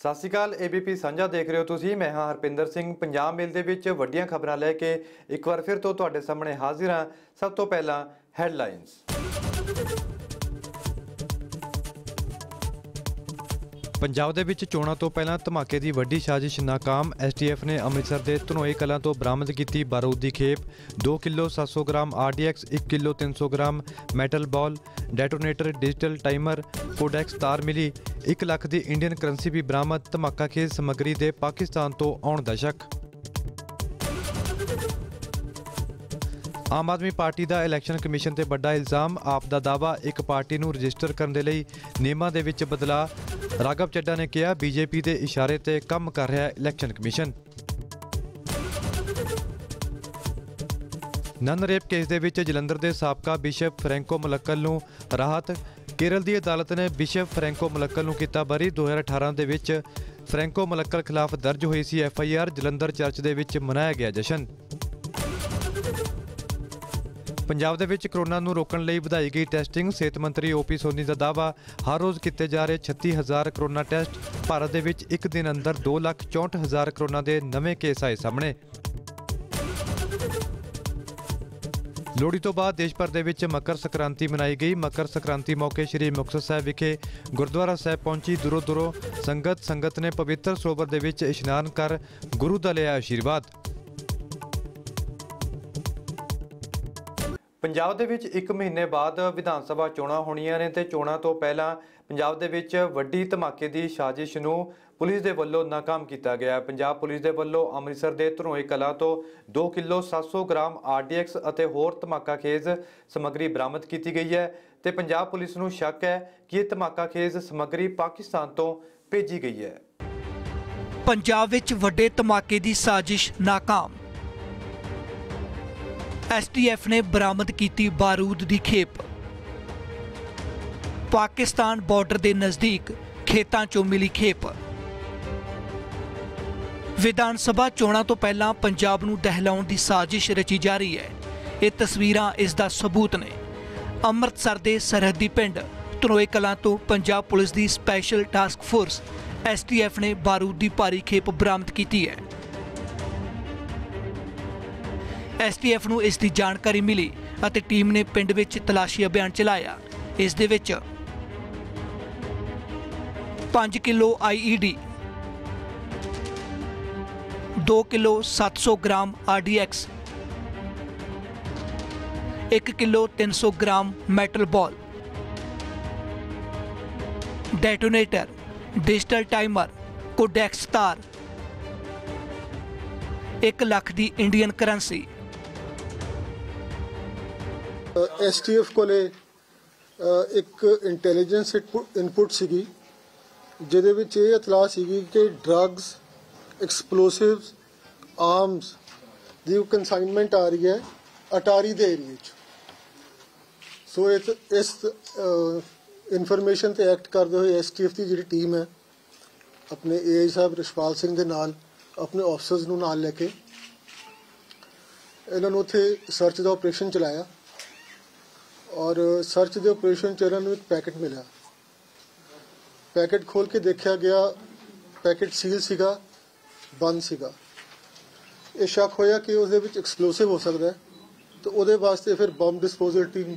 ਸਤਿ ਸ਼੍ਰੀ ਅਕਾਲ ABP ਸਾਂਝਾ ਦੇਖ ਰਹੇ ਹੋ ਤੁਸੀਂ। ਮੈਂ ਹਾਂ ਹਰਪਿੰਦਰ ਸਿੰਘ। ਪੰਜਾਬ ਮੇਲ ਦੇ ਵਿੱਚ ਵੱਡੀਆਂ ਖਬਰਾਂ ਲੈ ਕੇ ਇੱਕ ਵਾਰ ਫਿਰ ਤੋਂ ਤੁਹਾਡੇ ਸਾਹਮਣੇ ਹਾਜ਼ਰ ਹਾਂ। ਸਭ ਤੋਂ ਪਹਿਲਾਂ ਹੈਡਲਾਈਨਸ ਪੰਜਾਬ ਦੇ ਵਿੱਚ ਚੋਣਾਂ ਤੋਂ ਪਹਿਲਾਂ ਧਮਾਕੇ ਦੀ ਵੱਡੀ ਸਾਜ਼ਿਸ਼ ਨਾਕਾਮ ਐਸਟੀਐਫ ਨੇ ਅੰਮ੍ਰਿਤਸਰ ਦੇ ਧਨੋਏ ਕਲਾਂ ਤੋਂ ਬਰਾਮਦ ਕੀਤੀ ਬਾਰੂਦ ਦੀ ਖੇਪ। 2 kilo 700 gram RDX 1 kilo 300 gram metal ball, detonator, digital timer, codex ਤਾਰ ਮਿਲੀ। 1 ਲੱਖ ਦੀ ਇੰਡੀਅਨ ਕਰੰਸੀ ਵੀ ਬਰਾਮਦ ਧਮਾਕਾ ਖੇਜ਼ ਸਮੱਗਰੀ ਦੇ ਪਾਕਿਸਤਾਨ ਤੋਂ ਆਉਣ ਦਾ ਸ਼ੱਕ। ਆਮ ਆਦਮੀ ਪਾਰਟੀ ਦਾ ਇਲੈਕਸ਼ਨ ਕਮਿਸ਼ਨ ਤੇ ਵੱਡਾ ਇਲਜ਼ਾਮ, ਆਪ ਦਾ ਦਾਵਾ ਇੱਕ ਪਾਰਟੀ ਨੂੰ ਰਜਿਸਟਰ ਕਰਨ ਦੇ ਲਈ ਨਿਯਮਾਂ ਦੇ ਵਿੱਚ ਬਦਲਾਅ। ਰਾਘਵ ਚੱਡਾ ਨੇ ਕਿਹਾ, ਬੀਜੇਪੀ ਦੇ ਇਸ਼ਾਰੇ ਤੇ ਕੰਮ ਕਰ ਰਿਹਾ election commission. Nun rape case ਦੇ ਵਿੱਚ ਜਲੰਧਰ ਦੇ ਸਾਬਕਾ ਬਿਸ਼ਪ ਫਰੈਂਕੋ ਮਲੱਕਲ ਨੂੰ ਰਾਹਤ, ਕੇਰਲ ਦੀ ਅਦਾਲਤ ਨੇ ਬਿਸ਼ਪ ਫਰੈਂਕੋ ਮਲੱਕਲ ਨੂੰ ਕੀਤਾ ਬਰੀ। 2018 ਦੇ ਵਿੱਚ ਫਰੈਂਕੋ ਮਲੱਕਲ ਖਿਲਾਫ ਦਰਜ ਹੋਈ ਸੀ F I R. Jalandhar church ਦੇ ਵਿੱਚ ਮਨਾਇਆ ਗਿਆ ਜਸ਼ਨ। ਪੰਜਾਬ ਦੇ ਵਿੱਚ ਕਰੋਨਾ ਨੂੰ ਰੋਕਣ ਲਈ ਵਧਾਈ ਗਈ ਟੈਸਟਿੰਗ, ਸਿਹਤ ਮੰਤਰੀ ਓਪੀ ਸੋਨੀ ਦਾ ਦਾਅਵਾ। ਹਰ ਰੋਜ਼ ਕੀਤੇ ਜਾ ਰਹੇ 36000 ਕਰੋਨਾ ਟੈਸਟ, ਭਾਰਤ ਦੇ ਵਿੱਚ ਇੱਕ ਦਿਨ ਅੰਦਰ 264000 ਕਰੋਨਾ ਦੇ ਨਵੇਂ ਕੇਸ ਆਏ ਸਾਹਮਣੇ। ਲੋਹੜੀ ਤੋਂ ਬਾਅਦ ਦੇਸ਼ ਭਰ ਦੇ ਵਿੱਚ ਮਕਰ ਸੰਕ੍ਰਾਂਤੀ ਮਨਾਈ ਗਈ। ਮਕਰ ਸੰਕ੍ਰਾਂਤੀ ਮੌਕੇ ਸ੍ਰੀ ਮੁਕਤਸਰ ਸਾਹਿਬ ਵਿਖੇ ਗੁਰਦੁਆਰਾ ਸਾਹਿਬ ਪਹੁੰਚੀ। ਦੂਰੋਂ ਦੂਰੋਂ ਸੰਗਤ ਸੰਗਤ ਨੇ ਪਵਿੱਤਰ ਸਰੋਵਰ ਦੇ ਵਿੱਚ ਇਸ਼ਨਾਨ ਕਰ ਗੁਰੂ ਦਾ ਲਿਆ ਆਸ਼ੀਰਵਾਦ। ਪੰਜਾਬ ਦੇ ਵਿੱਚ 1 ਮਹੀਨੇ ਬਾਅਦ ਵਿਧਾਨ ਸਭਾ ਚੋਣਾਂ ਹੋਣੀਆਂ ਨੇ ਤੇ ਚੋਣਾਂ ਤੋਂ ਪਹਿਲਾਂ ਪੰਜਾਬ ਦੇ ਵਿੱਚ ਵੱਡੀ ਧਮਾਕੇ ਦੀ ਸਾਜ਼ਿਸ਼ ਨੂੰ ਪੁਲਿਸ ਦੇ ਵੱਲੋਂ ਨਾਕਾਮ ਕੀਤਾ ਗਿਆ ਹੈ। ਪੰਜਾਬ ਪੁਲਿਸ ਦੇ ਵੱਲੋਂ ਅੰਮ੍ਰਿਤਸਰ ਦੇ ਧਰੋਏ ਕਲਾ ਤੋਂ 2 ਕਿਲੋ 700 ਗ੍ਰਾਮ ਆਰਡੀਐਕਸ ਅਤੇ ਹੋਰ ਧਮਾਕਾ ਖੇਜ਼ ਸਮੱਗਰੀ ਬਰਾਮਦ ਕੀਤੀ ਗਈ ਹੈ ਤੇ ਪੰਜਾਬ ਪੁਲਿਸ ਨੂੰ ਸ਼ੱਕ ਹੈ ਕਿ ਇਹ ਧਮਾਕਾ ਖੇਜ਼ ਸਮੱਗਰੀ ਪਾਕਿਸਤਾਨ ਤੋਂ ਭੇਜੀ ਗਈ ਹੈ ਪੰਜਾਬ ਵਿੱਚ ਵੱਡੇ ਧਮਾਕੇ ਦੀ ਸਾਜ਼ਿਸ਼ ਨਾਕਾਮ ਐਸਟੀਐਫ ਨੇ ਬਰਾਮਦ ਕੀਤੀ ਬਾਰੂਦ ਦੀ ਖੇਪ। ਪਾਕਿਸਤਾਨ ਬਾਰਡਰ ਦੇ ਨਜ਼ਦੀਕ ਖੇਤਾਂ 'ਚੋਂ ਮਿਲੀ ਖੇਪ। ਵਿਧਾਨ ਸਭਾ ਚੋਣਾਂ ਤੋਂ ਪਹਿਲਾਂ ਪੰਜਾਬ ਨੂੰ ਦਹਿਲਾਉਣ ਦੀ ਸਾਜ਼ਿਸ਼ ਰਚੀ ਜਾ ਰਹੀ ਹੈ। ਇਹ ਤਸਵੀਰਾਂ ਇਸ ਦਾ ਸਬੂਤ ਨੇ। ਅੰਮ੍ਰਿਤਸਰ ਦੇ ਸਰਹੱਦੀ ਪਿੰਡ ਧਨੋਏ ਕਲਾਂ ਤੋਂ ਪੰਜਾਬ ਪੁਲਿਸ ਦੀ ਸਪੈਸ਼ਲ ਟਾਸਕ ਫੋਰਸ ਐਸਟੀਐਫ ਨੇ ਬਾਰੂਦ ਦੀ ਭਾਰੀ ਖੇਪ ਬਰਾਮਦ ਕੀਤੀ ਹੈ। ਐਸਟੀਐਫ ਨੂੰ ਇਸ ਦੀ ਜਾਣਕਾਰੀ ਮਿਲੀ ਅਤੇ ਟੀਮ ਨੇ ਪਿੰਡ ਵਿੱਚ ਤਲਾਸ਼ੀ ਅਭਿਆਨ ਚਲਾਇਆ। ਇਸ ਦੇ ਵਿੱਚ 5 kilo IED 2 kilo 700 gram RDX 1 kilo 300 gram metal ball, detonator, digital timer, codex ਤਾਰ 1 ਲੱਖ ਦੀ ਇੰਡੀਅਨ ਕਰੰਸੀ ਐਸਟੀਐਫ ਕੋਲੇ ਅ, ਇੱਕ ਇੰਟੈਲੀਜੈਂਸ ਇਨਪੁਟ ਸੀਗੀ ਜਿਹਦੇ ਵਿੱਚ ਇਹ ਇਤਲਾਹ ਸੀਗੀ ਕਿ ਡਰੱਗਸ ਐਕਸਪਲੋਸਿਵਸ ਆਰਮਸ ਦੀ ਕਨਸਾਈਨਮੈਂਟ ਆ ਰਹੀ ਹੈ ਅਟਾਰੀ ਦੇ ਏਰੀਏ 'ਚ। ਸੋ ਇਸ ਇਸ ਇਨਫੋਰਮੇਸ਼ਨ ਤੇ ਐਕਟ ਕਰਦੇ ਹੋਏ ਐਸਟੀਐਫ ਦੀ ਜਿਹੜੀ ਟੀਮ ਹੈ ਆਪਣੇ ਏਆਈ ਸਾਹਿਬ ਰਿਸ਼ਪਾਲ ਸਿੰਘ ਦੇ ਨਾਲ ਆਪਣੇ ਆਫਸਰਸ ਨੂੰ ਨਾਲ ਲੈ ਕੇ ਇਹਨਾਂ ਨੂੰ ਉੱਥੇ ਸਰਚ ਦਾ ਆਪਰੇਸ਼ਨ ਚਲਾਇਆ। ਔਰ ਸਰਚ ਦੇ ਆਪਰੇਸ਼ਨ ਚ ਇਹਨਾਂ ਨੂੰ ਇੱਕ ਪੈਕੇਟ ਮਿਲਿਆ। ਪੈਕੇਟ ਖੋਲ ਕੇ ਦੇਖਿਆ ਗਿਆ ਪੈਕੇਟ ਸੀਲ ਸੀਗਾ, ਬੰਦ ਸੀਗਾ। ਇਹ ਸ਼ੱਕ ਹੋਇਆ ਕਿ ਉਸ ਦੇ ਵਿੱਚ ਐਕਸਪਲੋਸਿਵ ਹੋ ਸਕਦਾ ਹੈ। ਤੇ ਉਹਦੇ ਵਾਸਤੇ ਫਿਰ ਬੰਬ ਡਿਸਪੋਜ਼ਲ ਟੀਮ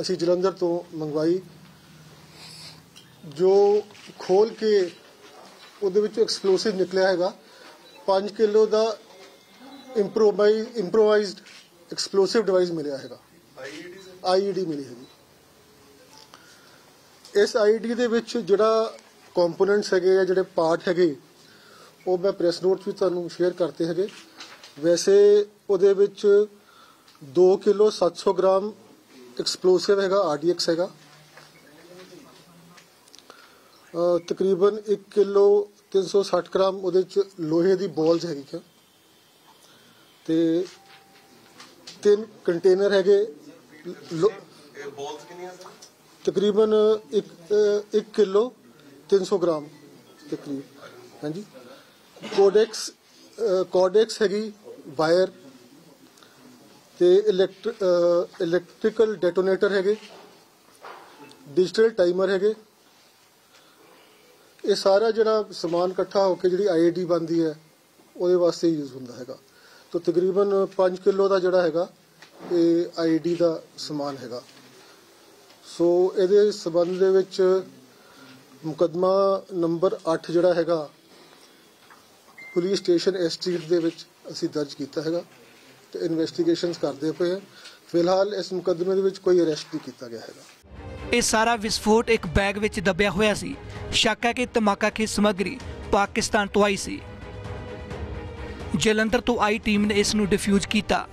ਅਸੀਂ ਜਲੰਧਰ ਤੋਂ ਮੰਗਵਾਈ, ਜੋ ਖੋਲ ਕੇ ਉਹਦੇ ਵਿੱਚ ਐਕਸਪਲੋਸਿਵ ਨਿਕਲਿਆ ਹੈਗਾ। 5 ਕਿਲੋ ਦਾ ਇੰਪਰੋਵਾਈਜ਼ ਇੰਪਰੋਵਾਈਜ਼ਡ ਐਕਸਪਲੋਸਿਵ ਡਿਵਾਈਸ ਮਿਲਿਆ ਹੈਗਾ। ਆਈਈਡੀ ਮਿਲੀ ਹੈਗੀ। ਇਸ ਆਈਡੀ ਦੇ ਵਿੱਚ ਜਿਹੜਾ ਕੰਪੋਨੈਂਟਸ ਹੈਗੇ ਆ, ਜਿਹੜੇ ਪਾਰਟ ਹੈਗੇ, ਉਹ ਮੈਂ ਪ੍ਰੈਸ ਨੋਟਸ ਵੀ ਤੁਹਾਨੂੰ ਸ਼ੇਅਰ ਕਰਤੇ ਹੈਗੇ। ਵੈਸੇ ਉਹਦੇ ਵਿੱਚ 2 ਕਿਲੋ 700 ਗ੍ਰਾਮ ਐਕਸਪਲੋਸਿਵ ਹੈਗਾ ਆਰਡੀਐਕਸ ਹੈਗਾ। ਤਕਰੀਬਨ 1 ਕਿਲੋ 360 ਗ੍ਰਾਮ ਉਹਦੇ ਚ ਲੋਹੇ ਦੀ ਬੋਲਸ ਹੈਗੀ ਹੈ ਤੇ ਤਿੰਨ ਕੰਟੇਨਰ ਹੈਗੇ ਲੋ- ਬੋਲਸ ਕਿੰਨੀਆਂ ਸਰ ਤਕਰੀਬਨ 1 1 ਕਿਲੋ 300 ਗ੍ਰਾਮ ਤਕਰੀਬ ਹਾਂਜੀ। ਕੋਡੈਕਸ ਕੋਡੈਕਸ ਹੈਗੀ ਵਾਇਰ ਤੇ ਇਲੈਕਟ੍ਰੀਕਲ ਡੈਟੋਨੇਟਰ ਹੈਗੇ। ਡਿਜੀਟਲ ਟਾਈਮਰ ਹੈਗੇ। ਇਹ ਸਾਰਾ ਜਿਹੜਾ ਸਮਾਨ ਇਕੱਠਾ ਹੋ ਕੇ ਜਿਹੜੀ ਆਈਆਈਡੀ ਬਣਦੀ ਹੈ, ਉਹਦੇ ਵਾਸਤੇ ਯੂਜ਼ ਹੁੰਦਾ ਹੈਗਾ। ਤਾਂ ਤਕਰੀਬਨ 5 ਕਿਲੋ ਦਾ ਜਿਹੜਾ ਹੈਗਾ ਇਹ ਆਈਆਈਡੀ ਦਾ ਸਮਾਨ ਹੈਗਾ। ਸੋ ਇਹਦੇ ਸਬੰਧ ਦੇ ਵਿੱਚ ਮੁਕਦਮਾ ਨੰਬਰ 8 ਜਿਹੜਾ ਹੈਗਾ, ਪੁਲਿਸ ਸਟੇਸ਼ਨ ਐਸਟੀਟ ਦੇ ਵਿੱਚ ਅਸੀਂ ਦਰਜ ਕੀਤਾ ਹੈਗਾ ਤੇ ਇਨਵੈਸਟੀਗੇਸ਼ਨਸ ਕਰਦੇ ਪਏ ਹਾਂ। ਫਿਲਹਾਲ ਇਸ ਮੁਕਦਮੇ ਦੇ ਵਿੱਚ ਕੋਈ ਅਰੈਸਟ ਨਹੀਂ ਕੀਤਾ ਗਿਆ ਹੈਗਾ। ਇਹ ਸਾਰਾ ਵਿਸਫੋਟ ਇੱਕ ਬੈਗ ਵਿੱਚ ਦੱਬਿਆ ਹੋਇਆ ਸੀ। ਸ਼ੱਕ ਹੈ ਕਿ ਧਮਾਕਾ ਕੀ ਸਮੱਗਰੀ ਪਾਕਿਸਤਾਨ ਤੋਂ ਆਈ ਸੀ। ਜਲੰਧਰ ਤੋਂ ਆਈ ਟੀਮ ਨੇ ਇਸ ਨੂੰ ਡਿਫਿਊਜ਼ ਕੀਤਾ।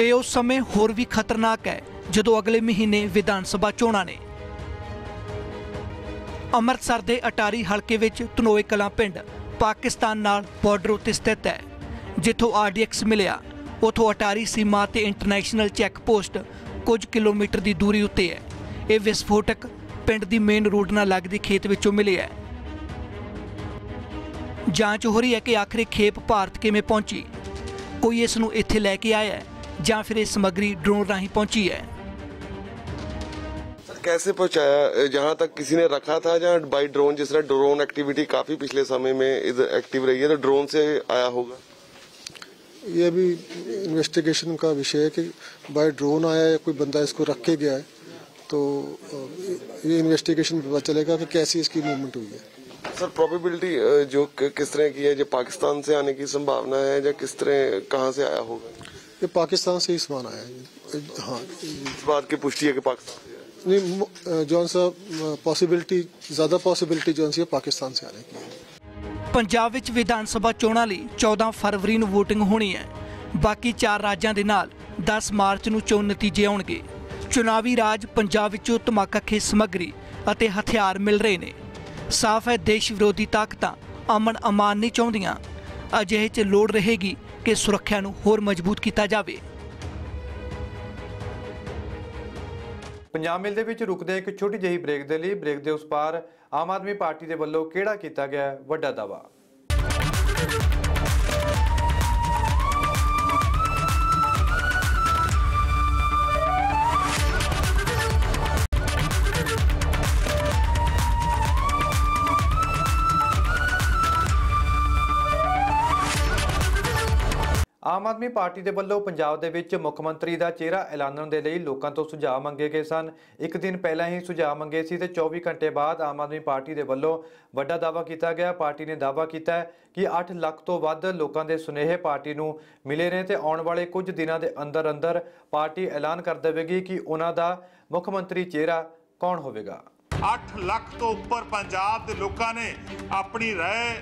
ਇਹ ਉਸ ਸਮੇਂ ਹੋਰ ਵੀ ਖਤਰਨਾਕ ਹੈ, ਜਦੋਂ ਅਗਲੇ ਮਹੀਨੇ ਵਿਧਾਨ ਸਭਾ ਚੋਣਾਂ ਨੇ। ਅੰਮ੍ਰਿਤਸਰ ਦੇ ਅਟਾਰੀ ਹਲਕੇ ਵਿੱਚ ਧਨੋਏ ਕਲਾਂ ਪਿੰਡ ਪਾਕਿਸਤਾਨ ਨਾਲ ਬਾਰਡਰ ਉੱਤੇ ਸਥਿਤ ਹੈ, ਜਿੱਥੋਂ ਆਰਡੀਐਕਸ ਮਿਲਿਆ। ਉਥੋਂ ਅਟਾਰੀ ਸੀਮਾ ਤੇ ਇੰਟਰਨੈਸ਼ਨਲ ਚੈੱਕ ਪੋਸਟ ਕੁਝ ਕਿਲੋਮੀਟਰ ਦੀ ਦੂਰੀ ਉੱਤੇ ਹੈ। ਇਹ ਵਿਸਫੋਟਕ ਪਿੰਡ ਦੀ ਮੇਨ ਰੋਡ ਨਾਲ ਲੱਗਦੇ ਖੇਤ ਵਿੱਚੋਂ ਮਿਲਿਆ ਹੈ। ਜਾਂਚ ਹੋ ਰਹੀ ਹੈ ਕਿ ਆਖਰੀ ਖੇਪ ਭਾਰਤ ਕਿਵੇਂ ਪਹੁੰਚੀ। ਕੋਈ ਇਸ ਨੂੰ ਇੱਥੇ ਲੈ ਕੇ ਆਇਆ ਹੈ? ਜਾਂ ਫਿਰ ਇਹ ਸਮੱਗਰੀ ਡਰੋਨ ਰਾਹੀਂ ਪਹੁੰਚੀ ਹੈ सर कैसे पहुंचाया जहां तक किसी ने रखा था जहां बाई ड्रोन जिस तरह ड्रोन एक्टिविटी काफी पिछले समय में इधर एक्टिव रही है तो ड्रोन से आया होगा ये अभी इन्वेस्टिगेशन का विषय है कि बाय ड्रोन आया है कोई बंदा इसको रख के गया है तो अ, ये इन्वेस्टिगेशन में पता चलेगा कि कैसी इसकी मूवमेंट हुई है सर प्रोबेबिलिटी जो क- किस तरह की है जो पाकिस्तान से आने की संभावना है या किस तरह कहां से आया होगा ये पाकिस्तान से ही सामान आया है ये- हाँ इस बात की पुष्टि है कि पाकिस्तान से आया है। नहीं मो- अ, जौन सा पॉसिबिलिटी ज़्यादा पॉसिबिलिटी जौन सी है पाकिस्तान से आने की है ਪੰਜਾਬ ਵਿੱਚ ਵਿਧਾਨ ਸਭਾ ਚੋਣਾਂ ਲਈ 14 ਫਰਵਰੀ ਨੂੰ VOTING ਹੋਣੀ ਹੈ ਬਾਕੀ ਚਾਰ ਰਾਜਾਂ ਦੇ ਨਾਲ 10 ਮਾਰਚ ਨੂੰ ਚੋਣ ਨਤੀਜੇ ਆਉਣਗੇ ਚੁਣਾਵੀ ਰਾਜ ਪੰਜਾਬ ਵਿੱਚੋਂ ਧਮਾਕਾਖੇਜ ਸਮੱਗਰੀ ਅਤੇ ਹਥਿਆਰ ਮਿਲ ਰਹੇ ਨੇ ਸਾਫ਼ ਹੈ ਦੇਸ਼ ਵਿਰੋਧੀ ਤਾਕਤਾਂ ਅਮਨ ਅਮਾਨ ਨਹੀਂ ਚਾਹੁੰਦੀਆਂ ਅਜਿਹੇ 'ਚ ਲੋੜ ਰਹੇਗੀ ਕਿ ਸੁਰੱਖਿਆ ਨੂੰ ਹੋਰ ਮਜ਼ਬੂਤ ਕੀਤਾ ਜਾਵੇ। ਪੰਜਾਬ ਮਿਲ ਦੇ ਵਿੱਚ ਰੁਕਦੇ ਇੱਕ ਛੋਟੀ ਜਿਹੀ ਬ੍ਰੇਕ ਦੇ ਲਈ ਬ੍ਰੇਕ ਦੇ ਉਸ ਪਾਰ ਆਮ ਆਦਮੀ ਪਾਰਟੀ ਦੇ ਵੱਲੋਂ ਕਿਹੜਾ ਕੀਤਾ ਗਿਆ ਵੱਡਾ ਦਾਵਾ ਆਮ ਆਦਮੀ ਪਾਰਟੀ ਦੇ ਵੱਲੋਂ ਪੰਜਾਬ ਦੇ ਵਿੱਚ ਮੁੱਖ ਮੰਤਰੀ ਦਾ ਚਿਹਰਾ ਐਲਾਨਣ ਦੇ ਲਈ ਲੋਕਾਂ ਤੋਂ ਸੁਝਾਅ ਮੰਗੇ ਗਏ ਸਨ। ਇੱਕ ਦਿਨ ਪਹਿਲਾਂ ਹੀ ਸੁਝਾਅ ਮੰਗੇ ਸੀ ਤੇ 24 ਘੰਟੇ ਬਾਅਦ ਆਮ ਆਦਮੀ ਪਾਰਟੀ ਦੇ ਵੱਲੋਂ ਵੱਡਾ ਦਾਵਾ ਕੀਤਾ ਗਿਆ। ਪਾਰਟੀ ਨੇ ਦਾਵਾ ਕੀਤਾ ਕਿ 8 ਲੱਖ ਤੋਂ ਵੱਧ ਲੋਕਾਂ ਦੇ ਸੁਨੇਹੇ ਪਾਰਟੀ ਨੂੰ ਮਿਲੇ ਨੇ ਤੇ ਆਉਣ ਵਾਲੇ ਕੁਝ ਦਿਨਾਂ ਦੇ ਅੰਦਰ ਅੰਦਰ ਪਾਰਟੀ ਐਲਾਨ ਕਰ ਦੇਵੇਗੀ ਕਿ ਉਹਨਾਂ ਦਾ ਮੁੱਖ ਮੰਤਰੀ ਚਿਹਰਾ ਕੌਣ ਹੋਵੇਗਾ। 8 ਲੱਖ ਤੋਂ ਉੱਪਰ ਪੰਜਾਬ ਦੇ ਲੋਕਾਂ ਨੇ ਆਪਣੀ ਰਾਏ,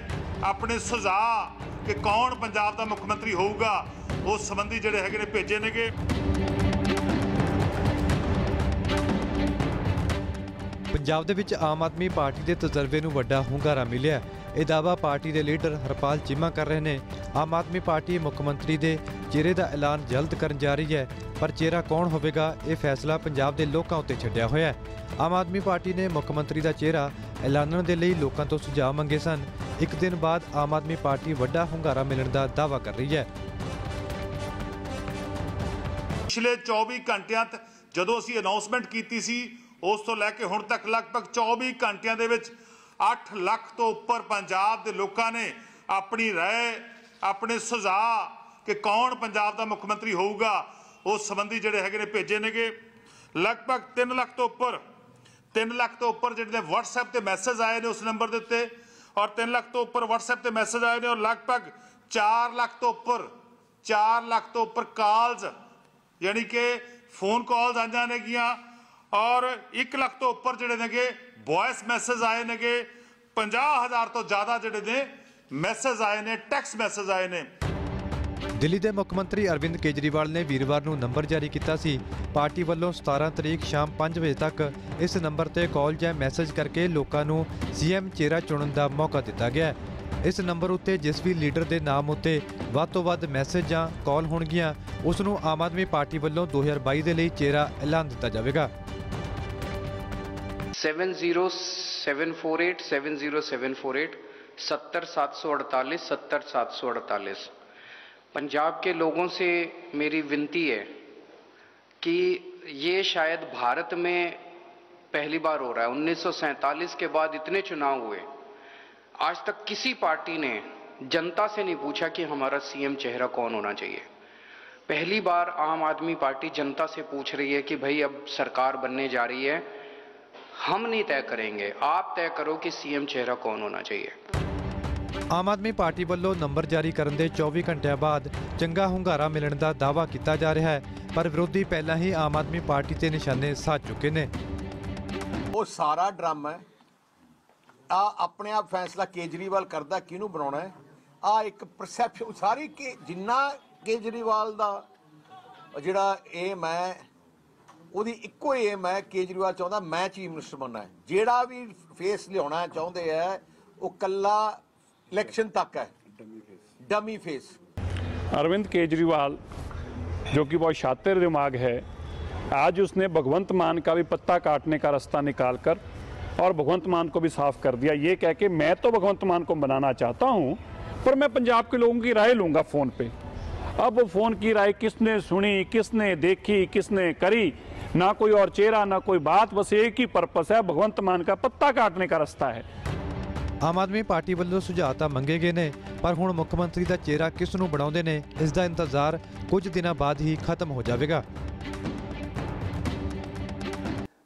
ਆਪਣੇ ਸੁਝਾਅ ਕਿ ਕੌਣ ਪੰਜਾਬ ਦਾ ਮੁੱਖ ਮੰਤਰੀ ਹੋਊਗਾ ਉਸ ਸੰਬੰਧੀ ਜਿਹੜੇ ਹੈਗੇ ਨੇ ਭੇਜੇ ਨੇਗੇ। ਪੰਜਾਬ ਦੇ ਵਿੱਚ ਆਮ ਆਦਮੀ ਪਾਰਟੀ ਦੇ ਤਜਰਬੇ ਨੂੰ ਵੱਡਾ ਹੁੰਗਾਰਾ ਮਿਲਿਆ ਇਹ ਦਾਅਵਾ ਪਾਰਟੀ ਦੇ ਲੀਡਰ ਹਰਪਾਲ ਚੀਮਾ ਕਰ ਰਹੇ ਨੇ। ਆਮ ਆਦਮੀ ਪਾਰਟੀ ਮੁੱਖ ਮੰਤਰੀ ਦੇ ਚਿਹਰੇ ਦਾ ਐਲਾਨ ਜਲਦ ਕਰਨ ਜਾ ਰਹੀ ਹੈ, ਪਰ ਚਿਹਰਾ ਕੌਣ ਹੋਵੇਗਾ ਇਹ ਫੈਸਲਾ ਪੰਜਾਬ ਦੇ ਲੋਕਾਂ ਉੱਤੇ ਛੱਡਿਆ ਹੋਇਆ ਹੈ। ਆਮ ਆਦਮੀ ਪਾਰਟੀ ਨੇ ਮੁੱਖ ਮੰਤਰੀ ਦਾ ਚਿਹਰਾ ਐਲਾਨਣ ਦੇ ਲਈ ਲੋਕਾਂ ਤੋਂ ਸੁਝਾਅ ਮੰਗੇ ਸਨ। ਇੱਕ ਦਿਨ ਬਾਅਦ ਆਮ ਆਦਮੀ ਪਾਰਟੀ ਵੱਡਾ ਹੁੰਗਾਰਾ ਮਿਲਣ ਦਾ ਦਾਅਵਾ ਕਰ ਰਹੀ ਹੈ। ਪਿਛਲੇ 24 ਘੰਟਿਆਂ ਤੱਕ ਜਦੋਂ ਅਸੀਂ ਅਨਾਉਂਸਮੈਂਟ ਕੀਤੀ ਸੀ ਉਸ ਤੋਂ ਲੈ ਕੇ ਹੁਣ ਤੱਕ ਲਗਭਗ 24 ਘੰਟਿਆਂ ਦੇ ਵਿੱਚ 8 ਲੱਖ ਤੋਂ ਉੱਪਰ ਪੰਜਾਬ ਦੇ ਲੋਕਾਂ ਨੇ ਆਪਣੀ رائے ਆਪਣੇ ਸੁਝਾਅ ਕਿ ਕੌਣ ਪੰਜਾਬ ਦਾ ਮੁੱਖ ਮੰਤਰੀ ਹੋਊਗਾ ਉਸ ਸੰਬੰਧੀ ਜਿਹੜੇ ਹੈਗੇ ਨੇ ਭੇਜੇ ਨੇਗੇ ਲਗਭਗ 3 ਲੱਖ ਤੋਂ ਉੱਪਰ 3 ਲੱਖ ਤੋਂ ਉੱਪਰ ਜਿਹੜੇ ਨੇ WhatsApp ਤੇ ਮੈਸੇਜ ਆਏ ਨੇ ਉਸ ਨੰਬਰ ਦੇ ਉੱਤੇ ਔਰ 3 ਲੱਖ ਤੋਂ ਉੱਪਰ WhatsApp ਤੇ ਮੈਸੇਜ ਆਏ ਨੇ ਔਰ ਲਗਭਗ 4 ਲੱਖ ਤੋਂ ਉੱਪਰ 4 ਲੱਖ ਤੋਂ ਉੱਪਰ ਕਾਲਸ ਯਾਨੀ ਕਿ ਫੋਨ ਕਾਲਸ ਆਈਆਂ ਨੇਗੀਆਂ ਔਰ 1 ਲੱਖ ਤੋਂ ਉੱਪਰ ਜਿਹੜੇ ਨੇਗੇ ਵੌਇਸ ਮੈਸੇਜ ਆਏ ਨੇਗੇ 50000 ਤੋਂ ਜ਼ਿਆਦਾ ਜਿਹੜੇ ਨੇ ਮੈਸੇਜ ਆਏ ਨੇ ਟੈਕਸਟ ਮੈਸੇਜ ਆਏ ਨੇ। ਦਿੱਲੀ ਦੇ ਮੁੱਖ ਮੰਤਰੀ ਅਰਵਿੰਦ ਕੇਜਰੀਵਾਲ ਨੇ ਵੀਰਵਾਰ ਨੂੰ ਨੰਬਰ ਜਾਰੀ ਕੀਤਾ ਸੀ। ਪਾਰਟੀ ਵੱਲੋਂ 17 ਤਰੀਕ ਸ਼ਾਮ 5 ਵਜੇ ਤੱਕ ਇਸ ਨੰਬਰ ਤੇ ਕਾਲ ਜਾਂ ਮੈਸੇਜ ਕਰਕੇ ਲੋਕਾਂ ਨੂੰ ਸੀਐਮ ਚਿਹਰਾ ਚੁਣਨ ਦਾ ਮੌਕਾ ਦਿੱਤਾ ਗਿਆ ਹੈ। ਇਸ ਨੰਬਰ ਉੱਤੇ ਜਿਸ ਵੀ ਲੀਡਰ ਦੇ ਨਾਮ ਉੱਤੇ ਵੱਧ ਤੋਂ ਵੱਧ ਮੈਸੇਜ ਜਾਂ ਕਾਲ ਹੋਣਗੀਆਂ, ਉਸ ਨੂੰ ਆਮ ਆਦਮੀ ਪਾਰਟੀ ਵੱਲੋਂ 2022 ਦੇ ਲਈ ਚਿਹਰਾ ਐਲਾਨ ਦਿੱਤਾ ਜਾਵੇਗਾ। 70748 70748 70748 70748 पंजाब के लोगों से मेरी विनती है कि ये शायद भारत में पहली बार हो रहा है। उन्नीस सौ सैंतालीस के बाद इतने चुनाव हुए। आज तक किसी पार्टी ने जनता से नहीं पूछा कि हमारा सीएम चेहरा कौन होना चाहिए। पहली बार आम आदमी पार्टी जनता से पूछ रही है कि भाई अब सरकार बनने जा रही है। हम नहीं तय करेंगे आप तय करो कि सीएम चेहरा कौन होना चाहिए ਆਮ ਆਦਮੀ ਪਾਰਟੀ ਵੱਲੋਂ ਨੰਬਰ ਜਾਰੀ ਕਰਨ ਦੇ 24 ਘੰਟਿਆਂ ਬਾਅਦ ਚੰਗਾ ਹੁੰਗਾਰਾ ਮਿਲਣ ਦਾ ਦਾਅਵਾ ਕੀਤਾ ਜਾ ਰਿਹਾ ਹੈ ਪਰ ਵਿਰੋਧੀ ਪਹਿਲਾਂ ਹੀ ਆਮ ਆਦਮੀ ਪਾਰਟੀ ਤੇ ਨਿਸ਼ਾਨੇ ਸਾਧ ਚੁੱਕੇ ਨੇ ਉਹ ਸਾਰਾ ਡਰਾਮਾ ਹੈ ਆ ਆਪਣੇ ਆਪ ਫੈਸਲਾ ਕੇਜਰੀਵਾਲ ਕਰਦਾ ਕਿਹਨੂੰ ਬਣਾਉਣਾ ਹੈ ਆ ਇੱਕ ਪਰਸੈਪਸ਼ਨ ਸਾਰੀ ਕਿ ਜਿੰਨਾ ਕੇਜਰੀਵਾਲ ਦਾ ਜਿਹੜਾ ਏਮ ਹੈ ਉਹਦੀ ਇੱਕੋ ਏਮ ਹੈ ਕੇਜਰੀਵਾਲ ਚਾਹੁੰਦਾ ਮੈਂ ਚੀਫ ਮਿਨਿਸਟਰ ਬਣਨਾ ਹੈ ਜਿਹੜਾ ਵੀ ਫੇਸ ਲਿਆਉਣਾ ਚਾਹੁੰਦੇ ਹੈ ਉਹ ਕੱਲਾ ਇਲੈਕਸ਼ਨ ਤੱਕ ਹੈ ਡਮੀ ਫੇਸ अरविंद केजरीवाल जो कि बहुत शातिर दिमाग है आज उसने भगवंत मान का भी पत्ता काटने का रास्ता निकालकर और भगवंत मान को भी साफ कर दिया ये कह के मैं तो भगवंत मान को बनाना चाहता हूं पर मैं पंजाब के लोगों की राय लूंगा फोन पे अब वो फोन की राय किसने सुनी किसने देखी किसने करी ना कोई और चेहरा ना कोई बात बस एक ही पर्पस है भगवंत मान का पत्ता काटने का रास्ता है ਆਮ ਆਦਮੀ ਪਾਰਟੀ ਵੱਲੋਂ ਸੁਝਾਅ ਤਾਂ ਮੰਗੇ ਗਏ ਨੇ ਪਰ ਹੁਣ ਮੁੱਖ ਮੰਤਰੀ ਦਾ ਚਿਹਰਾ ਕਿਸ ਨੂੰ ਬਣਾਉਂਦੇ ਨੇ ਇਸ ਦਾ ਇੰਤਜ਼ਾਰ ਕੁਝ ਦਿਨਾਂ ਬਾਅਦ ਹੀ ਖਤਮ ਹੋ ਜਾਵੇਗਾ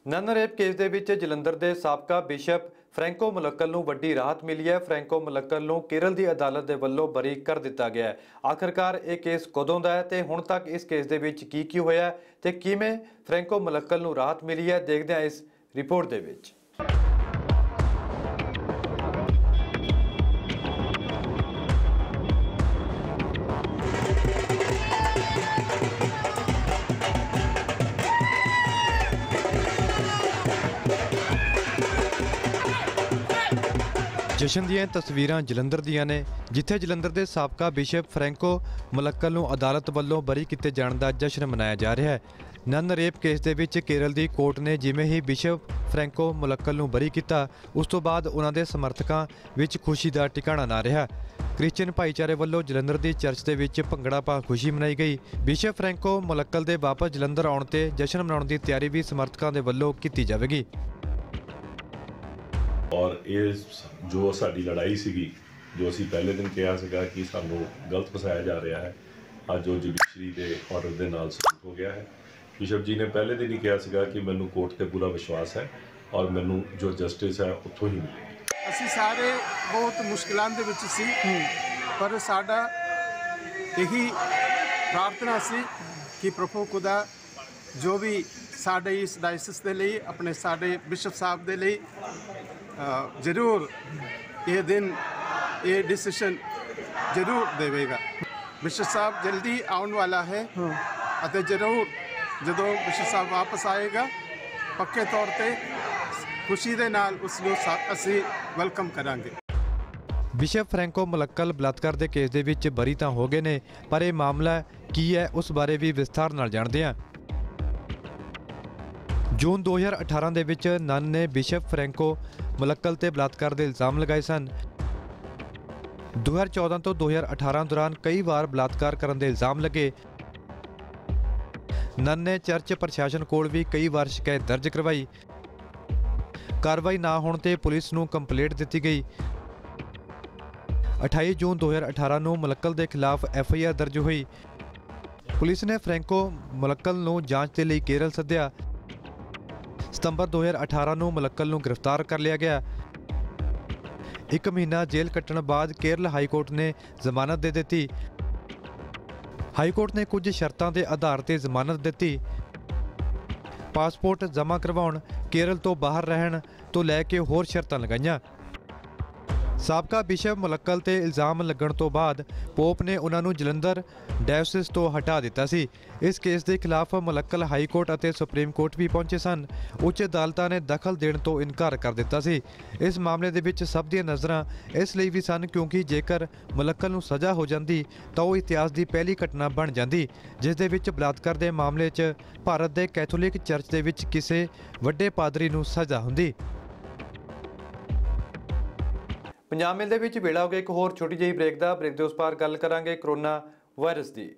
ਨਨ ਰੇਪ ਕੇਸ ਦੇ ਵਿੱਚ ਜਲੰਧਰ ਦੇ ਸਾਬਕਾ ਬਿਸ਼ਪ ਫ੍ਰੈਂਕੋ ਮੁਲੱਕਲ ਨੂੰ ਵੱਡੀ ਰਾਹਤ ਮਿਲੀ ਹੈ। ਫ੍ਰੈਂਕੋ ਮੁਲੱਕਲ ਨੂੰ ਕੇਰਲ ਦੀ ਅਦਾਲਤ ਦੇ ਵੱਲੋਂ ਬਰੀ ਕਰ ਦਿੱਤਾ ਗਿਆ ਹੈ। ਆਖਰਕਾਰ ਇਹ ਕੇਸ ਕਦੋਂ ਦਾ ਹੈ ਤੇ ਹੁਣ ਤੱਕ ਇਸ ਕੇਸ ਦੇ ਵਿੱਚ ਕੀ ਕੀ ਹੋਇਆ ਹੈ ਤੇ ਕਿਵੇਂ ਫ੍ਰੈਂਕੋ ਮੁਲੱਕਲ ਨੂੰ ਰਾਹਤ ਮਿਲੀ ਹੈ ਦੇਖਦੇ ਹਾਂ ਇਸ ਰਿਪੋਰਟ ਦੇ ਵਿੱਚ। ਜਸ਼ਨ ਦੀਆਂ ਤਸਵੀਰਾਂ ਜਲੰਧਰ ਦੀਆਂ ਨੇ, ਜਿੱਥੇ ਜਲੰਧਰ ਦੇ ਸਾਬਕਾ ਬਿਸ਼ਪ ਫਰੈਂਕੋ ਮੁਲੱਕਲ ਨੂੰ ਅਦਾਲਤ ਵੱਲੋਂ ਬਰੀ ਕੀਤੇ ਜਾਣ ਦਾ ਜਸ਼ਨ ਮਨਾਇਆ ਜਾ ਰਿਹਾ ਹੈ। ਨਨ ਰੇਪ ਕੇਸ ਦੇ ਵਿੱਚ ਕੇਰਲ ਦੀ ਕੋਰਟ ਨੇ ਜਿਵੇਂ ਹੀ ਬਿਸ਼ਪ ਫਰੈਂਕੋ ਮੁਲੱਕਲ ਨੂੰ ਬਰੀ ਕੀਤਾ, ਉਸ ਤੋਂ ਬਾਅਦ ਉਹਨਾਂ ਦੇ ਸਮਰਥਕਾਂ ਵਿੱਚ ਖੁਸ਼ੀ ਦਾ ਟਿਕਾਣਾ ਨਾ ਰਿਹਾ। ਕ੍ਰਿਸਚੀਅਨ ਭਾਈਚਾਰੇ ਵੱਲੋਂ ਜਲੰਧਰ ਦੀ ਚਰਚ ਦੇ ਵਿੱਚ ਭੰਗੜਾ ਪਾ ਖੁਸ਼ੀ ਮਨਾਈ ਗਈ। ਬਿਸ਼ਪ ਫਰੈਂਕੋ ਮੁਲੱਕਲ ਦੇ ਵਾਪਸ ਜਲੰਧਰ ਆਉਣ ਤੇ ਜਸ਼ਨ ਮਨਾਉਣ ਦੀ ਤਿਆਰੀ ਵੀ ਸਮਰਥਕਾਂ ਦੇ ਵੱਲੋਂ ਕੀਤੀ ਜਾਵੇਗੀ। ਔਰ ਇਹ ਜੋ ਸਾਡੀ ਲੜਾਈ ਸੀਗੀ, ਜੋ ਅਸੀਂ ਪਹਿਲੇ ਦਿਨ ਕਿਹਾ ਸੀਗਾ ਕਿ ਸਾਨੂੰ ਗਲਤ ਫਸਾਇਆ ਜਾ ਰਿਹਾ ਹੈ, ਅੱਜ ਉਹ ਜੁਡੀਸ਼ਰੀ ਦੇ ਆਰਡਰ ਦੇ ਨਾਲ ਸਬੂਤ ਹੋ ਗਿਆ ਹੈ। ਬਿਸ਼ਪ ਜੀ ਨੇ ਪਹਿਲੇ ਦਿਨ ਹੀ ਕਿਹਾ ਸੀਗਾ ਕਿ ਮੈਨੂੰ ਕੋਰਟ ਤੇ ਪੂਰਾ ਵਿਸ਼ਵਾਸ ਹੈ ਔਰ ਮੈਨੂੰ ਜੋ ਜਸਟਿਸ ਹੈ ਉੱਥੋਂ ਹੀ ਮਿਲੇਗੀ। ਅਸੀਂ ਸਾਰੇ ਬਹੁਤ ਮੁਸ਼ਕਲਾਂ ਦੇ ਵਿੱਚ ਸੀ, ਪਰ ਸਾਡਾ ਇਹੀ ਪ੍ਰਾਰਥਨਾ ਸੀ ਕਿ ਪ੍ਰਭੂ ਖੁਦਾ ਜੋ ਵੀ ਸਾਡੇ ਇਸ ਡਾਇਸਿਸ ਦੇ ਲਈ, ਆਪਣੇ ਸਾਡੇ ਬਿਸ਼ਪ ਸਾਹਿਬ ਦੇ ਲਈ ਜ਼ਰੂਰ ਇਹ ਦਿਨ ਇਹ ਡਿਸੀਜਨ ਜ਼ਰੂਰ ਦੇਵੇਗਾ। ਬਿਸ਼ਪ ਸਾਹਿਬ ਜਲਦੀ ਆਉਣ ਵਾਲਾ ਹੈ ਅਤੇ ਜ਼ਰੂਰ ਜਦੋਂ ਬਿਸ਼ਪ ਸਾਹਿਬ ਵਾਪਸ ਆਏਗਾ ਪੱਕੇ ਤੌਰ ਤੇ ਖੁਸ਼ੀ ਦੇ ਨਾਲ ਉਸ ਨੂੰ ਅਸੀਂ ਵੈਲਕਮ ਕਰਾਂਗੇ। ਬਿਸ਼ਪ ਫ੍ਰੈਂਕੋ ਮੁਲੱਕਲ ਬਲਾਤਕਾਰ ਦੇ ਕੇਸ ਦੇ ਵਿੱਚ ਬਰੀ ਤਾਂ ਹੋ ਗਏ ਨੇ ਪਰ ਇਹ ਮਾਮਲਾ ਕੀ ਹੈ ਉਸ ਬਾਰੇ ਵੀ ਵਿਸਥਾਰ ਨਾਲ ਜਾਣਦੇ ਹਾਂ। ਜੂਨ 2018 ਦੇ ਵਿੱਚ ਨਨ ਨੇ ਬਿਸ਼ਪ ਫ੍ਰੈਂਕੋ ਮੁਲੱਕਲ ਤੇ ਬਲਾਤਕਾਰ ਦੇ ਇਲਜ਼ਾਮ ਲਗਾਏ ਸਨ। 2014 ਤੋਂ 2018 ਦੌਰਾਨ ਕਈ ਵਾਰ ਬਲਾਤਕਾਰ ਕਰਨ ਦੇ ਇਲਜ਼ਾਮ ਲੱਗੇ। ਨਨ ਨੇ ਚਰਚ ਪ੍ਰਸ਼ਾਸਨ ਕੋਲ ਵੀ ਕਈ ਵਾਰ ਸ਼ਿਕਾਇਤ ਦਰਜ ਕਰਵਾਈ। ਕਾਰਵਾਈ ਨਾ ਹੋਣ ਤੇ ਪੁਲਿਸ ਨੂੰ ਕੰਪਲੇਂਟ ਦਿੱਤੀ ਗਈ। 28 ਜੂਨ 2018 ਨੂੰ ਮੁਲੱਕਲ ਦੇ ਖਿਲਾਫ ਐਫ ਆਈ ਆਰ ਦਰਜ ਹੋਈ। ਪੁਲਿਸ ਨੇ ਫ੍ਰੈਂਕੋ ਮੁਲੱਕਲ ਨੂੰ ਜਾਂਚ ਦੇ ਲਈ ਕੇਰਲ ਸੱਦਿਆ। ਸਤੰਬਰ 2018 ਨੂੰ ਮੁਲੱਕਲ ਨੂੰ ਗ੍ਰਿਫਤਾਰ ਕਰ ਲਿਆ ਗਿਆ। ਇੱਕ ਮਹੀਨਾ ਜੇਲ੍ਹ ਕੱਟਣ ਬਾਅਦ ਕੇਰਲ ਹਾਈ ਕੋਰਟ ਨੇ ਜ਼ਮਾਨਤ ਦੇ ਦਿੱਤੀ। ਹਾਈ ਕੋਰਟ ਨੇ ਕੁਝ ਸ਼ਰਤਾਂ ਦੇ ਆਧਾਰ ਤੇ ਜ਼ਮਾਨਤ ਦਿੱਤੀ। ਪਾਸਪੋਰਟ ਜਮ੍ਹਾਂ ਕਰਵਾਉਣ ਕੇਰਲ ਤੋਂ ਬਾਹਰ ਰਹਿਣ ਤੋਂ ਲੈ ਕੇ ਹੋਰ ਸ਼ਰਤਾਂ ਲਗਾਈਆਂ। ਸਾਬਕਾ ਬਿਸ਼ਪ ਮੁਲੱਕਲ ਤੇ ਇਲਜ਼ਾਮ ਲੱਗਣ ਤੋਂ ਬਾਅਦ ਪੋਪ ਨੇ ਉਹਨਾਂ ਨੂੰ ਜਲੰਧਰ ਡਾਇਓਸਿਸ ਤੋਂ ਹਟਾ ਦਿੱਤਾ ਸੀ। ਇਸ ਕੇਸ ਦੇ ਖਿਲਾਫ ਮੁਲੱਕਲ ਹਾਈ ਕੋਰਟ ਅਤੇ ਸੁਪਰੀਮ ਕੋਰਟ ਵੀ ਪਹੁੰਚੇ ਸਨ। ਉੱਚ ਅਦਾਲਤਾਂ ਨੇ ਦਖਲ ਦੇਣ ਤੋਂ ਇਨਕਾਰ ਕਰ ਦਿੱਤਾ ਸੀ। ਇਸ ਮਾਮਲੇ ਦੇ ਵਿੱਚ ਸਭ ਦੀਆਂ ਨਜ਼ਰਾਂ ਇਸ ਲਈ ਵੀ ਸਨ ਕਿਉਂਕਿ ਜੇਕਰ ਮੁਲੱਕਲ ਨੂੰ ਸਜ਼ਾ ਹੋ ਜਾਂਦੀ, ਤਾਂ ਉਹ ਇਤਿਹਾਸ ਦੀ ਪਹਿਲੀ ਘਟਨਾ ਬਣ ਜਾਂਦੀ, ਜਿਸ ਦੇ ਵਿੱਚ ਬਲਾਤਕਾਰ ਦੇ ਮਾਮਲੇ 'ਚ ਭਾਰਤ ਦੇ ਕੈਥੋਲਿਕ ਚਰਚ ਦੇ ਵਿੱਚ ਕਿਸੇ ਵੱਡੇ ਪਾਦਰੀ ਨੂੰ ਸਜ਼ਾ ਹੁੰਦੀ। ਪੰਜਾਬ ਮੇਲ ਦੇ ਵਿੱਚ ਵੇਲਾ ਹੋ ਗਿਆ ਇੱਕ ਹੋਰ ਛੋਟੀ ਜਿਹੀ ਬ੍ਰੇਕ ਦਾ ਬ੍ਰੇਕ ਦੇ ਉਸ ਪਾਰ ਗੱਲ ਕਰਾਂਗੇ ਕਰੋਨਾ ਵਾਇਰਸ ਦੀ।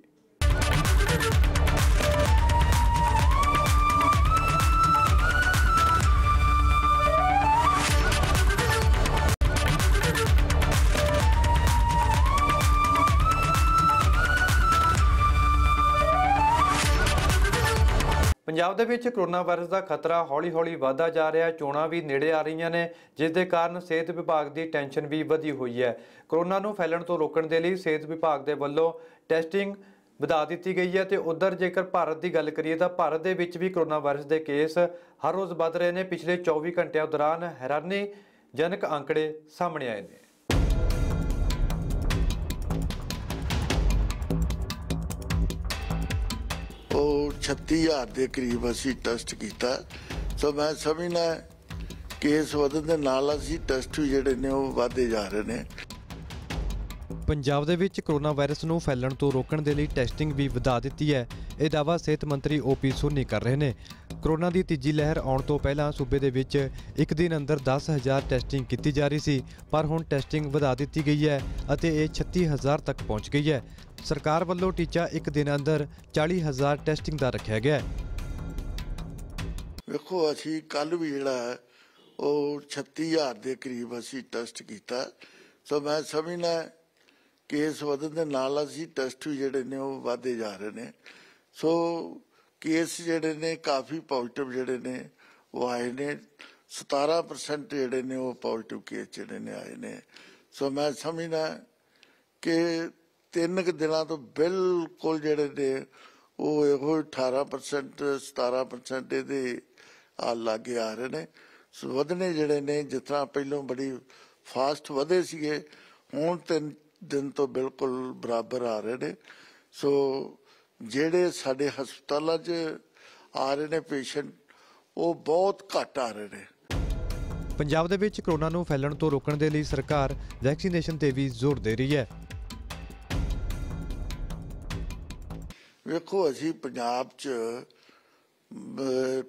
ਪੰਜਾਬ ਦੇ ਵਿੱਚ ਕਰੋਨਾ ਵਾਇਰਸ ਦਾ ਖਤਰਾ ਹੌਲੀ-ਹੌਲੀ ਵਧਦਾ ਜਾ ਰਿਹਾ ਹੈ। ਚੋਣਾਂ ਵੀ ਨੇੜੇ ਆ ਰਹੀਆਂ ਨੇ, ਜਿਸ ਦੇ ਕਾਰਨ ਸਿਹਤ ਵਿਭਾਗ ਦੀ ਟੈਨਸ਼ਨ ਵੀ ਵਧੀ ਹੋਈ ਹੈ। ਕਰੋਨਾ ਨੂੰ ਫੈਲਣ ਤੋਂ ਰੋਕਣ ਦੇ ਲਈ ਸਿਹਤ ਵਿਭਾਗ ਦੇ ਵੱਲੋਂ ਟੈਸਟਿੰਗ ਵਧਾ ਦਿੱਤੀ ਗਈ ਹੈ ਤੇ ਉਧਰ ਜੇਕਰ ਭਾਰਤ ਦੀ ਗੱਲ ਕਰੀਏ ਤਾਂ ਭਾਰਤ ਦੇ ਵਿੱਚ ਵੀ ਕਰੋਨਾ ਵਾਇਰਸ ਦੇ ਕੇਸ ਹਰ ਰੋਜ਼ ਵੱਧ ਰਹੇ ਨੇ। ਪਿਛਲੇ 24 ਘੰਟਿਆਂ ਦੌਰਾਨ ਹੈਰਾਨੀਜਨਕ ਅੰਕੜੇ ਸਾਹਮਣੇ ਆਏ ਨੇ। ਉਹ 36000 ਦੇ ਕਰੀਬ ਅਸੀਂ ਟੈਸਟ ਕੀਤਾ। ਸੋ ਮੈਂ ਸਮਝਣਾ ਕੇਸ ਵਧਣ ਦੇ ਨਾਲ ਅਸੀਂ ਟੈਸਟ ਵੀ ਜਿਹੜੇ ਨੇ ਉਹ ਵਧਦੇ ਜਾ ਰਹੇ ਨੇ। ਪੰਜਾਬ ਦੇ ਵਿੱਚ ਕੋਰੋਨਾ ਵਾਇਰਸ ਨੂੰ ਫੈਲਣ ਤੋਂ ਰੋਕਣ ਦੇ ਲਈ ਟੈਸਟਿੰਗ ਵੀ ਵਧਾ ਦਿੱਤੀ ਹੈ। ਇਹ ਦਾਅਵਾ ਸਿਹਤ ਮੰਤਰੀ ਓਪੀ ਸੋਨੀ ਕਰ ਰਹੇ ਨੇ। ਕਰੋਨਾ ਦੀ ਤੀਜੀ ਲਹਿਰ ਆਉਣ ਤੋਂ ਪਹਿਲਾਂ ਸੂਬੇ ਦੇ ਵਿੱਚ ਇੱਕ ਦਿਨ ਅੰਦਰ 10000 ਟੈਸਟਿੰਗ ਕੀਤੀ ਜਾ ਰਹੀ ਸੀ ਪਰ ਹੁਣ ਟੈਸਟਿੰਗ ਵਧਾ ਦਿੱਤੀ ਗਈ ਹੈ ਅਤੇ ਇਹ 36000 ਤੱਕ ਪਹੁੰਚ ਗਈ ਹੈ। ਸਰਕਾਰ ਵੱਲੋਂ ਟੀਚਾ ਇੱਕ ਦਿਨ ਅੰਦਰ 40000 ਟੈਸਟਿੰਗ ਦਾ ਰੱਖਿਆ ਗਿਆ ਹੈ। ਵੇਖੋ ਅਸੀਂ ਕੱਲ ਵੀ ਜਿਹੜਾ ਹੈ, ਉਹ 36000 ਦੇ ਕਰੀਬ ਅਸੀਂ ਟੈਸਟ ਕੀਤਾ। ਸੋ ਮੈਂ ਸਮਝਣਾ ਕੇਸ ਵਧਣ ਦੇ ਨਾਲ ਅਸੀਂ ਟੈਸਟ ਵੀ ਜਿਹੜੇ ਨੇ ਉਹ ਵਧਦੇ ਜਾ ਰਹੇ ਨੇ। ਸੋ ਕੇਸ ਜਿਹੜੇ ਨੇ ਕਾਫੀ ਪੋਜ਼ਿਟਿਵ ਜਿਹੜੇ ਨੇ, ਉਹ ਆਏ ਨੇ। 17% ਜਿਹੜੇ ਨੇ ਉਹ ਪੋਜ਼ਿਟਿਵ ਕੇਸ ਜਿਹੜੇ ਨੇ ਆਏ ਨੇ। ਸੋ ਮੈਂ ਸਮਝਦਾ ਕਿ ਤਿੰਨ ਕੁ ਦਿਨਾਂ ਤੋਂ ਬਿਲਕੁਲ ਜਿਹੜੇ ਨੇ, ਉਹ ਇਹੋ 18% 17% ਇਹਦੇ ਆ ਲਾਗੇ ਆ ਰਹੇ ਨੇ। ਸੋ ਵਧਣੇ ਜਿਹੜੇ ਨੇ, ਜਿਸ ਤਰ੍ਹਾਂ ਪਹਿਲਾਂ ਬੜੀ ਫਾਸਟ ਵਧੇ ਸੀਗੇ, ਹੁਣ ਤਿੰਨ ਦਿਨ ਤੋਂ ਬਿਲਕੁਲ ਬਰਾਬਰ ਆ ਰਹੇ ਨੇ। ਸੋ ਜਿਹੜੇ ਸਾਡੇ ਹਸਪਤਾਲਾਂ 'ਚ ਆ ਰਹੇ ਨੇ ਪੇਸ਼ੈਂਟ ਉਹ ਬਹੁਤ ਘੱਟ ਆ ਰਹੇ ਨੇ। ਪੰਜਾਬ ਦੇ ਵਿੱਚ ਕਰੋਨਾ ਨੂੰ ਫੈਲਣ ਤੋਂ ਰੋਕਣ ਦੇ ਲਈ ਸਰਕਾਰ ਵੈਕਸੀਨੇਸ਼ਨ ਤੇ ਵੀ ਜ਼ੋਰ ਦੇ ਰਹੀ ਹੈ। ਵੇਖੋ ਅਸੀਂ ਪੰਜਾਬ 'ਚ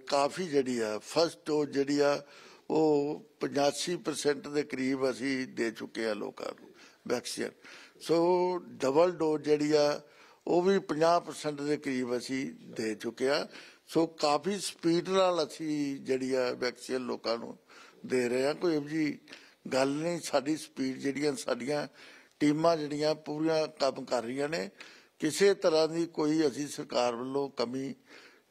ਕਾਫੀ ਜਿਹੜੀ ਆ ਫਸਟ ਡੋਜ਼ ਜਿਹੜੀ ਆ ਉਹ 85% ਦੇ ਕਰੀਬ ਅਸੀਂ ਦੇ ਚੁੱਕੇ ਆ ਲੋਕਾਂ ਨੂੰ ਵੈਕਸੀਨ। ਸੋ ਡਬਲ ਡੋਜ਼ ਜਿਹੜੀ ਆ ਉਹ ਵੀ 50% ਦੇ ਕਰੀਬ ਅਸੀਂ ਦੇ ਚੁੱਕੇ ਸੋ ਕਾਫੀ ਸਪੀਡ ਨਾਲ ਅਸੀਂ ਜਿਹੜੀ ਆ ਵੈਕਸੀਨ ਲੋਕਾਂ ਨੂੰ ਦੇ ਰਹੇ ਆ। ਕੋਈ ਇਹੋ ਗੱਲ ਨਹੀਂ, ਸਾਡੀ ਸਪੀਡ ਜਿਹੜੀਆਂ ਸਾਡੀਆਂ ਟੀਮਾਂ ਜਿਹੜੀਆਂ ਪੂਰੀਆਂ ਕੰਮ ਕਰ ਰਹੀਆਂ ਨੇ। ਕਿਸੇ ਤਰ੍ਹਾਂ ਦੀ ਕੋਈ ਅਸੀਂ ਸਰਕਾਰ ਵੱਲੋਂ ਕਮੀ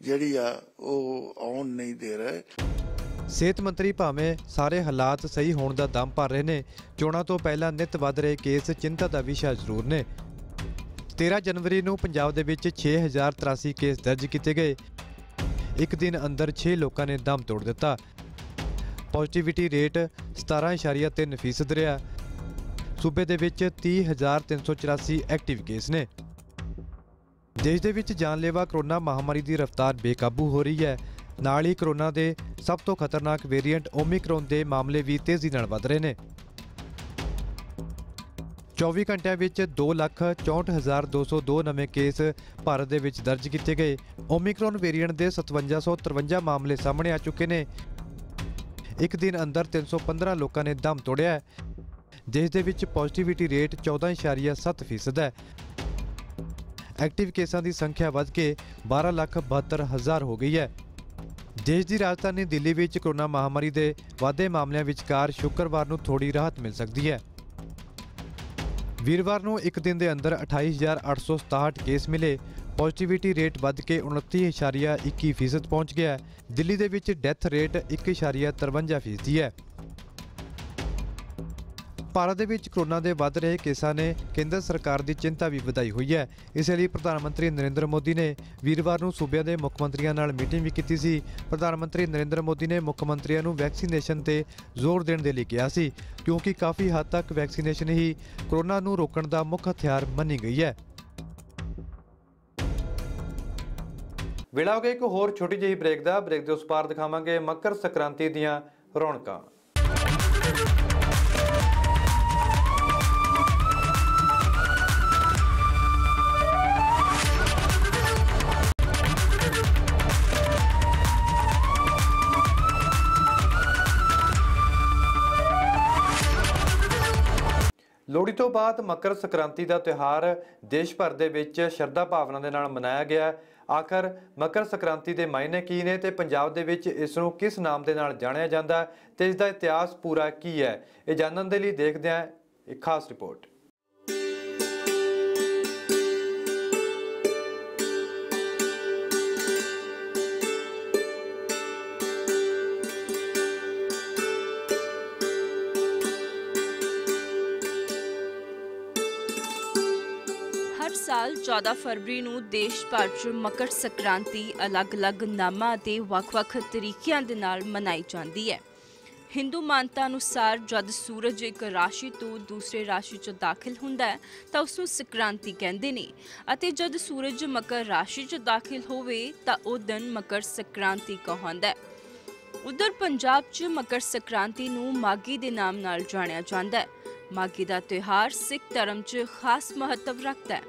ਜਿਹੜੀ ਆ, ਉਹ ਆਉਣ ਨਹੀਂ ਦੇ ਰਹੇ। ਸਿਹਤ ਮੰਤਰੀ ਭਾਵੇਂ ਸਾਰੇ ਹਾਲਾਤ ਸਹੀ ਹੋਣ ਦਾ ਦਮ ਭਰ ਰਹੇ ਨੇ, ਚੋਣਾਂ ਤੋਂ ਪਹਿਲਾਂ ਨਿਤ ਵੱਧ ਰਹੇ ਕੇਸ, ਚਿੰਤਾ ਦਾ ਵਿਸ਼ਾ ਜ਼ਰੂਰ ਨੇ। 13 ਜਨਵਰੀ ਨੂੰ ਪੰਜਾਬ ਦੇ ਵਿੱਚ 6083 ਕੇਸ ਦਰਜ ਕੀਤੇ ਗਏ। ਇੱਕ ਦਿਨ ਅੰਦਰ 6 ਲੋਕਾਂ ਨੇ ਦਮ ਤੋੜ ਦਿੱਤਾ। ਪੋਜ਼ਿਟਿਵਿਟੀ ਰੇਟ 17.3% ਰਿਹਾ। ਸੂਬੇ ਦੇ ਵਿੱਚ 30384 ਐਕਟਿਵ ਕੇਸ ਨੇ। ਦੇਸ਼ ਦੇ ਵਿੱਚ ਜਾਨਲੇਵਾ ਕਰੋਨਾ ਮਹਾਮਾਰੀ ਦੀ ਰਫ਼ਤਾਰ ਬੇਕਾਬੂ ਹੋ ਰਹੀ ਹੈ। ਨਾਲ ਹੀ ਕਰੋਨਾ ਦੇ ਸਭ ਤੋਂ ਖਤਰਨਾਕ ਵੇਰੀਐਂਟ ਓਮਿਕਰੋਨ ਦੇ ਮਾਮਲੇ ਵੀ ਤੇਜ਼ੀ ਨਾਲ ਵਧ ਰਹੇ ਨੇ। 24 ਘੰਟਿਆਂ ਵਿੱਚ 264202 ਨਵੇਂ ਕੇਸ ਭਾਰਤ ਦੇ ਵਿੱਚ ਦਰਜ ਕੀਤੇ ਗਏ। ਓਮਿਕਰੋਨ ਵੇਰੀਐਂਟ ਦੇ 5753 ਮਾਮਲੇ ਸਾਹਮਣੇ ਆ ਚੁੱਕੇ ਨੇ। ਇੱਕ ਦਿਨ ਅੰਦਰ 315 ਲੋਕਾਂ ਨੇ ਦਮ ਤੋੜਿਆ ਹੈ। ਜਿਸ ਦੇ ਵਿੱਚ ਪੋਜ਼ਿਟਿਵਿਟੀ ਰੇਟ 14.7% ਹੈ। ਐਕਟਿਵ ਕੇਸਾਂ ਦੀ ਸੰਖਿਆ ਵੱਧ ਕੇ 12,72,000 ਹੋ ਗਈ ਹੈ। ਦੇਸ਼ ਦੀ ਰਾਜਧਾਨੀ ਦਿੱਲੀ ਵਿੱਚ ਕੋਰੋਨਾ ਮਹਾਮਾਰੀ ਦੇ ਵਾਧੇ ਮਾਮਲਿਆਂ ਵਿਚਕਾਰ ਸ਼ੁੱਕਰਵਾਰ ਨੂੰ ਥੋੜੀ ਰਾਹਤ ਮਿਲ ਸਕਦੀ ਹੈ। ਵੀਰਵਾਰ ਨੂੰ ਇੱਕ ਦਿਨ ਦੇ ਅੰਦਰ 28867 ਕੇਸ ਮਿਲੇ। ਪੋਜ਼ਿਟਿਵਿਟੀ ਰੇਟ ਵੱਧ ਕੇ 29.21% ਪਹੁੰਚ ਗਿਆ ਹੈ। ਦਿੱਲੀ ਦੇ ਵਿੱਚ ਡੈਥ ਰੇਟ 1.53% ਹੈ। ਭਾਰਤ ਦੇ ਵਿੱਚ ਕਰੋਨਾ ਦੇ ਵੱਧ ਰਹੇ ਕੇਸਾਂ ਨੇ ਕੇਂਦਰ ਸਰਕਾਰ ਦੀ ਚਿੰਤਾ ਵੀ ਵਧਾਈ ਹੋਈ ਹੈ। ਇਸ ਲਈ ਪ੍ਰਧਾਨ ਮੰਤਰੀ ਨਰਿੰਦਰ ਮੋਦੀ ਨੇ ਵੀਰਵਾਰ ਨੂੰ ਸੂਬਿਆਂ ਦੇ ਮੁੱਖ ਮੰਤਰੀਆਂ ਨਾਲ ਮੀਟਿੰਗ ਵੀ ਕੀਤੀ ਸੀ। ਪ੍ਰਧਾਨ ਮੰਤਰੀ ਨਰਿੰਦਰ ਮੋਦੀ ਨੇ ਮੁੱਖ ਮੰਤਰੀਆਂ ਨੂੰ ਵੈਕਸੀਨੇਸ਼ਨ ਤੇ ਜ਼ੋਰ ਦੇਣ ਦੇ ਲਈ ਕਿਹਾ ਸੀ, ਕਿਉਂਕਿ ਕਾਫੀ ਹੱਦ ਤੱਕ ਵੈਕਸੀਨੇਸ਼ਨ ਹੀ ਕਰੋਨਾ ਨੂੰ ਰੋਕਣ ਦਾ ਮੁੱਖ ਹਥਿਆਰ ਮੰਨੀ ਗਈ ਹੈ। ਵੇਲਾ ਹੋ ਗਿਆ ਇੱਕ ਹੋਰ ਛੋਟੀ ਜਿਹੀ ਬ੍ਰੇਕ ਦਾ। ਬ੍ਰੇਕ ਦੇ ਉਸ ਪਾਰ ਦਿਖਾਵਾਂਗੇ ਮਕਰ ਸੰਕ੍ਰਾਂਤੀ ਦੀਆਂ ਰੌਣਕਾਂ। ਲੋਹੜੀ ਤੋਂ ਬਾਅਦ ਮਕਰ ਸੰਕ੍ਰਾਂਤੀ ਦਾ ਤਿਉਹਾਰ ਦੇਸ਼ ਭਰ ਦੇ ਵਿੱਚ ਸ਼ਰਧਾ ਭਾਵਨਾ ਦੇ ਨਾਲ ਮਨਾਇਆ ਗਿਆ ਆਖਰ ਮਕਰ ਸੰਕ੍ਰਾਂਤੀ ਦੇ ਮਾਇਨੇ ਕੀ ਨੇ ਤੇ ਪੰਜਾਬ ਦੇ ਵਿੱਚ ਇਸ ਨੂੰ ਕਿਸ ਨਾਮ ਦੇ ਨਾਲ ਜਾਣਿਆ ਜਾਂਦਾ ਤੇ ਇਸ ਦਾ ਇਤਿਹਾਸ ਪੂਰਾ ਕੀ ਹੈ, ਇਹ ਜਾਣਨ ਦੇ ਲਈ ਦੇਖਦੇ ਹਾਂ ਇੱਕ ਖਾਸ ਰਿਪੋਰਟ। ਸਾਲ 14 ਫਰਵਰੀ ਨੂੰ ਦੇਸ਼ ਭਰ 'ਚ ਮਕਰ ਸੰਕ੍ਰਾਂਤੀ ਅਲੱਗ-ਅਲੱਗ ਨਾਮਾਂ ਅਤੇ ਵੱਖ-ਵੱਖ ਤਰੀਕਿਆਂ ਦੇ ਨਾਲ ਮਨਾਈ ਜਾਂਦੀ ਹੈ। ਹਿੰਦੂ ਮਾਨਤਾ ਅਨੁਸਾਰ ਜਦ ਸੂਰਜ ਇੱਕ ਰਾਸ਼ੀ ਤੋਂ ਦੂਸਰੇ ਰਾਸ਼ੀ 'ਚ ਦਾਖਲ ਹੁੰਦਾ ਹੈ, ਤਾਂ ਉਸ ਨੂੰ ਸੰਕ੍ਰਾਂਤੀ ਕਹਿੰਦੇ ਨੇ ਅਤੇ ਜਦ ਸੂਰਜ ਮਕਰ ਰਾਸ਼ੀ 'ਚ ਦਾਖਲ ਹੋਵੇ, ਤਾਂ ਉਹ ਦਿਨ ਮਕਰ ਸੰਕ੍ਰਾਂਤੀ ਕਹਾਉਂਦਾ ਹੈ। ਉਧਰ ਪੰਜਾਬ 'ਚ ਮਕਰ ਸੰਕ੍ਰਾਂਤੀ ਨੂੰ ਮਾਗੀ ਦੇ ਨਾਮ ਨਾਲ ਜਾਣਿਆ ਜਾਂਦਾ ਹੈ। ਮਾਗੀ ਦਾ ਤਿਉਹਾਰ ਸਿੱਖ ਧਰਮ 'ਚ ਖਾਸ ਮਹੱਤਵ ਰੱਖਦਾ ਹੈ।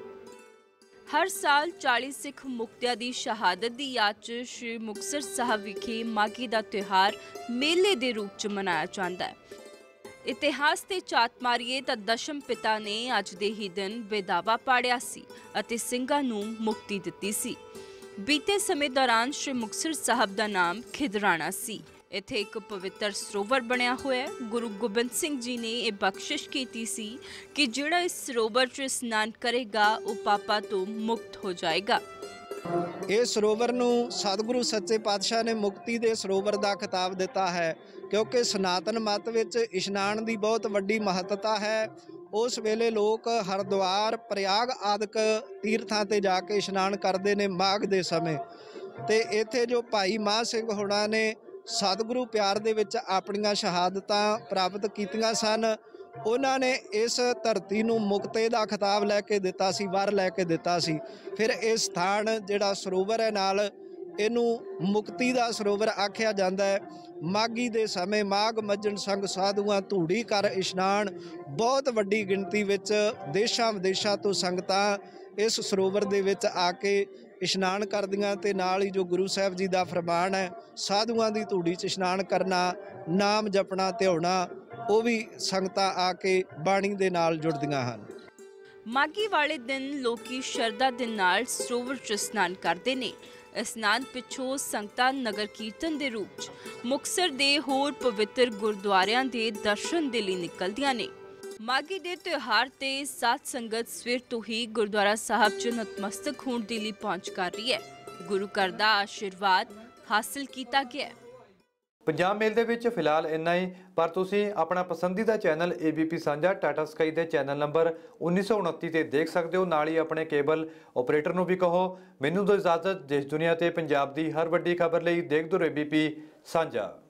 ਹਰ ਸਾਲ 40 ਸਿੱਖ ਮੁਕਤਿਆਂ ਦੀ ਸ਼ਹਾਦਤ ਦੀ ਯਾਦ 'ਚ ਸ਼੍ਰੀ ਮੁਕਤਸਰ ਸਾਹਿਬ ਵਿਖੇ ਮਾਗੀ ਦਾ ਤਿਉਹਾਰ ਮੇਲੇ ਦੇ ਰੂਪ 'ਚ ਮਨਾਇਆ ਜਾਂਦਾ ਹੈ। ਇਤਿਹਾਸ ਤੇ ਝਾਤ ਮਾਰੀਏ ਤਾਂ ਦਸ਼ਮ ਪਿਤਾ ਨੇ ਅੱਜ ਦੇ ਹੀ ਦਿਨ ਬੇਦਾਵਾ ਪਾੜਿਆ ਸੀ ਅਤੇ ਸਿੰਘਾਂ ਨੂੰ ਮੁਕਤੀ ਦਿੱਤੀ ਸੀ। ਬੀਤੇ ਸਮੇਂ ਦੌਰਾਨ ਸ਼੍ਰੀ ਮੁਕਤਸਰ ਸਾਹਿਬ ਦਾ ਨਾਮ ਖਿਦਰਾਣਾ ਸੀ। ਇੱਥੇ ਇੱਕ ਪਵਿੱਤਰ ਸਰੋਵਰ ਬਣਿਆ ਹੋਇਆ ਹੈ। ਗੁਰੂ ਗੋਬਿੰਦ ਸਿੰਘ ਜੀ ਨੇ ਇਹ ਬਖਸ਼ਿਸ਼ ਕੀਤੀ ਸੀ ਕਿ ਜਿਹੜਾ ਇਸ ਸਰੋਵਰ 'ਚ ਇਸ਼ਨਾਨ ਕਰੇਗਾ, ਉਹ ਪਾਪਾ ਤੋਂ ਮੁਕਤ ਹੋ ਜਾਏਗਾ। ਇਹ ਸਰੋਵਰ ਨੂੰ ਸਤਿਗੁਰੂ ਸੱਚੇ ਪਾਤਸ਼ਾਹ ਨੇ ਮੁਕਤੀ ਦੇ ਸਰੋਵਰ ਦਾ ਖਿਤਾਬ ਦਿੱਤਾ ਹੈ, ਕਿਉਂਕਿ ਸਨਾਤਨ ਮਤ ਵਿੱਚ ਇਸ਼ਨਾਨ ਦੀ ਬਹੁਤ ਵੱਡੀ ਮਹੱਤਤਾ ਹੈ। ਉਸ ਵੇਲੇ ਲੋਕ ਹਰਿਦੁਆਰ, ਪ੍ਰਯਾਗ ਆਦਿਕ ਤੀਰਥਾਂ ਤੇ ਜਾ ਕੇ ਇਸ਼ਨਾਨ ਕਰਦੇ ਨੇ ਮਾਘ ਦੇ ਸਮੇਂ। ਤੇ ਇੱਥੇ ਜੋ ਭਾਈ ਮਾਹ ਸਿੰਘ ਹੋਣਾ ਨੇ ਸਤਿਗੁਰੂ ਪਿਆਰ ਦੇ ਵਿੱਚ ਆਪਣੀਆਂ ਸ਼ਹਾਦਤਾਂ ਪ੍ਰਾਪਤ ਕੀਤੀਆਂ ਸਨ। ਉਹਨਾਂ ਨੇ ਇਸ ਧਰਤੀ ਨੂੰ ਮੁਕਤੇ ਦਾ ਖਿਤਾਬ ਲੈ ਕੇ ਦਿੱਤਾ ਸੀ, ਵਰ ਲੈ ਕੇ ਦਿੱਤਾ ਸੀ। ਫਿਰ ਇਹ ਸਥਾਨ ਜਿਹੜਾ ਸਰੋਵਰ ਹੈ ਨਾਲ ਇਹਨੂੰ ਮੁਕਤੀ ਦਾ ਸਰੋਵਰ ਆਖਿਆ ਜਾਂਦਾ ਹੈ। ਮਾਗੀ ਦੇ ਸਮੇਂ ਮਾਗ ਮੱਜਣ ਸੰਗ ਸਾਧੂਆਂ ਧੂੜੀ ਕਰ ਇਸ਼ਨਾਨ, ਬਹੁਤ ਵੱਡੀ ਗਿਣਤੀ ਵਿੱਚ ਦੇਸ਼ਾਂ ਵਿਦੇਸ਼ਾਂ ਤੋਂ ਸੰਗਤਾਂ ਇਸ ਸਰੋਵਰ ਦੇ ਵਿੱਚ ਆ ਕੇ ਇਸ਼ਨਾਨ ਕਰਦੀਆਂ ਤੇ ਨਾਲ ਹੀ ਜੋ ਗੁਰੂ ਸਾਹਿਬ ਜੀ ਦਾ ਫਰਮਾਨ ਹੈ, ਸਾਧੂਆਂ ਦੀ ਧੂੜੀ 'ਚ ਇਸ਼ਨਾਨ ਕਰਨਾ, ਨਾਮ ਜਪਣਾ, ਧਿਆਉਣਾ, ਉਹ ਵੀ ਸੰਗਤਾਂ ਆ ਕੇ ਬਾਣੀ ਦੇ ਨਾਲ ਜੁੜਦੀਆਂ ਹਨ। ਮਾਗੀ ਵਾਲੇ ਦਿਨ ਲੋਕੀ ਸ਼ਰਧਾ ਦੇ ਨਾਲ ਸਰੋਵਰ 'ਚ ਇਸ਼ਨਾਨ ਕਰਦੇ ਨੇ। ਇਸ਼ਨਾਨ ਪਿੱਛੋਂ ਸੰਗਤਾਂ ਨਗਰ ਕੀਰਤਨ ਦੇ ਰੂਪ 'ਚ ਮੁਕਸਰ ਦੇ ਹੋਰ ਪਵਿੱਤਰ ਗੁਰਦੁਆਰਿਆਂ ਦੇ ਦਰਸ਼ਨ ਦੇ ਲਈ ਨਿਕਲਦੀਆਂ ਨੇ। ਮਾਗੀ ਦੇ ਤਿਉਹਾਰ ਤੇ ਸਾਧ ਸੰਗਤ ਸਵੇਰ ਤੋਂ ਹੀ ਗੁਰਦੁਆਰਾ ਸਾਹਿਬ 'ਚ ਨਤਮਸਤਕ ਹੋਣ ਦੇ ਲਈ ਪਹੁੰਚ ਕਰ ਰਹੀ ਹੈ। ਗੁਰੂ ਘਰ ਦਾ ਆਸ਼ੀਰਵਾਦ ਹਾਸਲ ਕੀਤਾ ਗਿਆ ਹੈ। ਪੰਜਾਬ ਮੇਲ ਦੇ ਵਿੱਚ ਫਿਲਹਾਲ ਇੰਨਾ ਹੀ। ਪਰ ਤੁਸੀਂ ਆਪਣਾ ਪਸੰਦੀਦਾ channel ABP Sanjha Tata sky ਦੇ ਚੈਨਲ ਨੰਬਰ 1929 ਤੇ ਦੇਖ ਸਕਦੇ ਹੋ। ਨਾਲ ਹੀ ਆਪਣੇ ਕੇਬਲ ਆਪਰੇਟਰ ਨੂੰ ਵੀ ਕਹੋ। ਮੈਨੂੰ ਦਿਓ ਇਜਾਜ਼ਤ ਦੇਸ਼ ਦੁਨੀਆ ਤੇ ਪੰਜਾਬ ਦੀ ਹਰ ਵੱਡੀ ਖਬਰ ਲਈ। ਦੇਖਦੇ ਰਹੋ ABP ਸਾਂਝਾ।